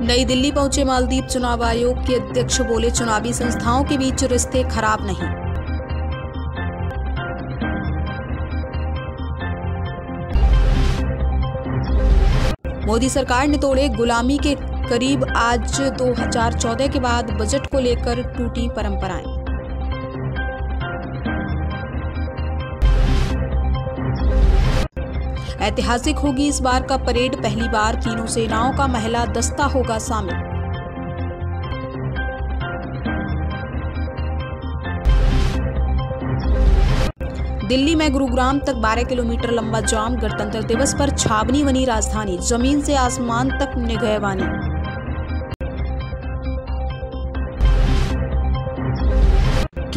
नई दिल्ली पहुँचे मालदीप चुनाव आयोग के अध्यक्ष बोले, चुनावी संस्थाओं के बीच रिश्ते खराब नहीं। मोदी सरकार ने तोड़े गुलामी के करीब आज 2014 के बाद बजट को लेकर टूटी परंपराएँ। ऐतिहासिक होगी इस बार का परेड। पहली बार तीनों सेनाओं का महिला दस्ता होगा शामिल दिल्ली में गुरुग्राम तक 12 किलोमीटर लंबा जाम। गणतंत्र दिवस पर छावनी बनी राजधानी। ज़मीन से आसमान तक निगहवानी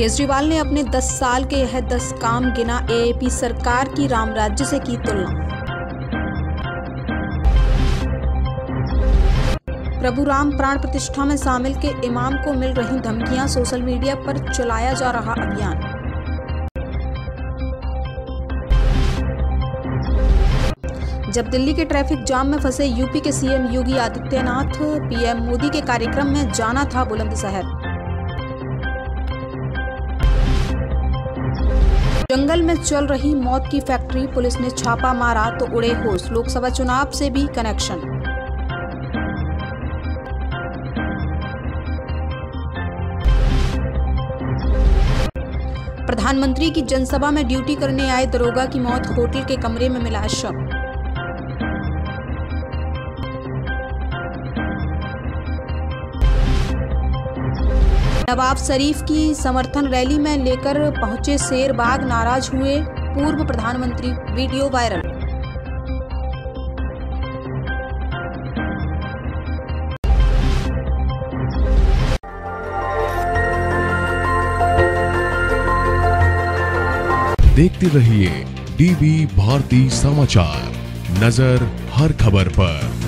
केजरीवाल ने अपने 10 साल के यह 10 काम गिना, एएपी सरकार की राम राज्य से की तुलना। प्रभु राम प्राण प्रतिष्ठा में शामिल के इमाम को मिल रही धमकियाँ, सोशल मीडिया पर चलाया जा रहा अभियान। जब दिल्ली के ट्रैफ़िक जाम में फंसे यूपी के सीएम योगी आदित्यनाथ, पीएम मोदी के कार्यक्रम में जाना था बुलंदशहर। जंगल में चल रही मौत की फैक्ट्री पुलिस ने छापा मारा तो उड़े होश। लोकसभा चुनाव से भी कनेक्शन। प्रधानमंत्री की जनसभा में ड्यूटी करने आए दरोगा की मौत होटल के कमरे में मिला शव। नवाब शरीफ की समर्थन रैली में लेकर पहुँचे शेर बाग, नाराज़ हुए पूर्व प्रधानमंत्री, वीडियो वायरल। देखते रहिए डीबी भारती समाचार, नज़र हर खबर पर।